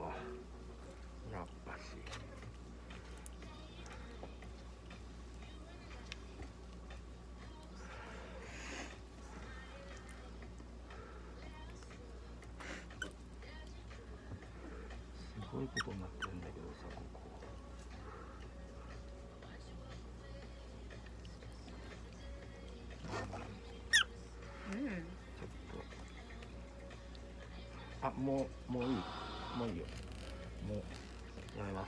はラッパシすごいことになってるんだけどさここ。ちょっと。あもうもういい？もういいよもうやめま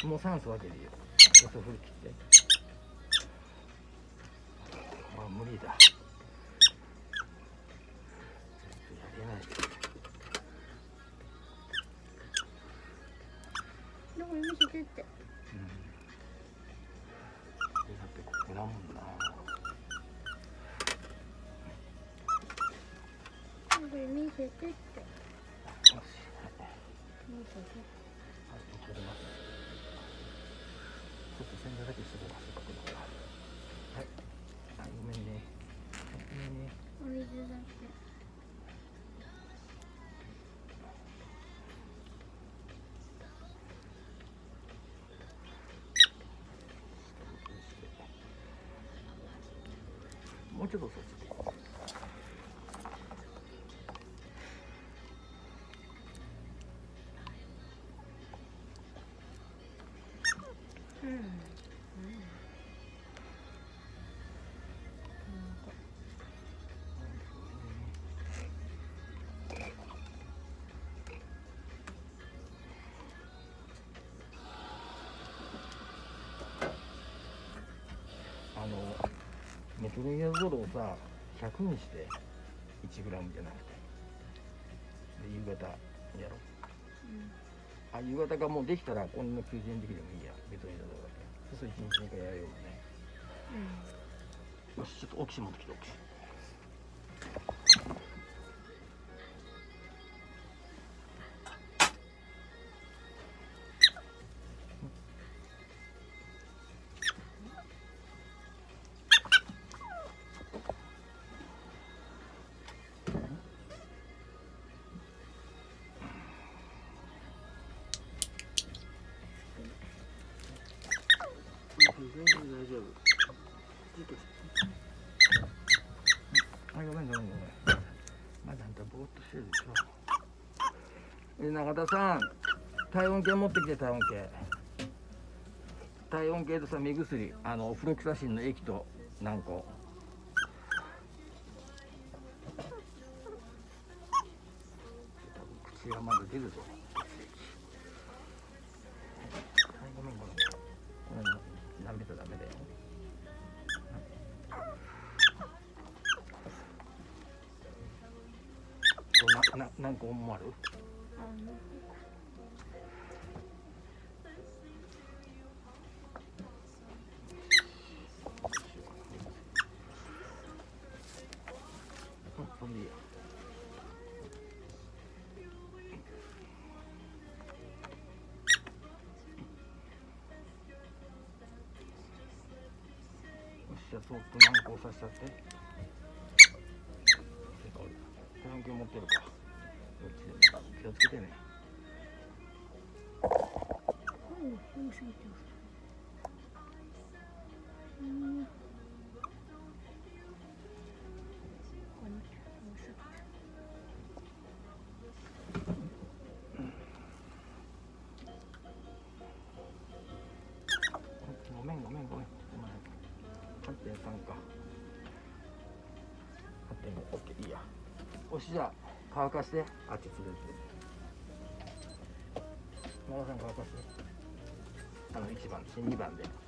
すもう酸素分けでいいよガスフル切って。あ無理だちょっとやれないどこに見せてってうんこれだって。ここだもんなどこに見せてって。ょっと洗剤だけしてこうかせっかくだからはいあごめんねはいごめんねお水だけもうちょっとそっちう。メトロニアゾロをさ100にして 1g じゃなくて。で夕方やろあ夕方がもうできたらこんな90円的でもいいや。メトロニアゾロだけ。そうすると1日2回やるよね。よしちょっとオキシ持ってきてオキシ永田さん体温計持ってきて体温計。体温計とさ目薬あのフロキサシンの液と何個。口がまだ出るぞ。ごめんごめん。ごめん舐めたダメだよ。これなな何個思われる？よしじゃあそっと何個押さしちゃって？体温計持ってるか。気をつけてね。ごめんごめんごめん。8.3か。8.5オッケーいいや。よしじゃ乾かしてあっち連れて。奈良さん乾かして。あの1番2番で。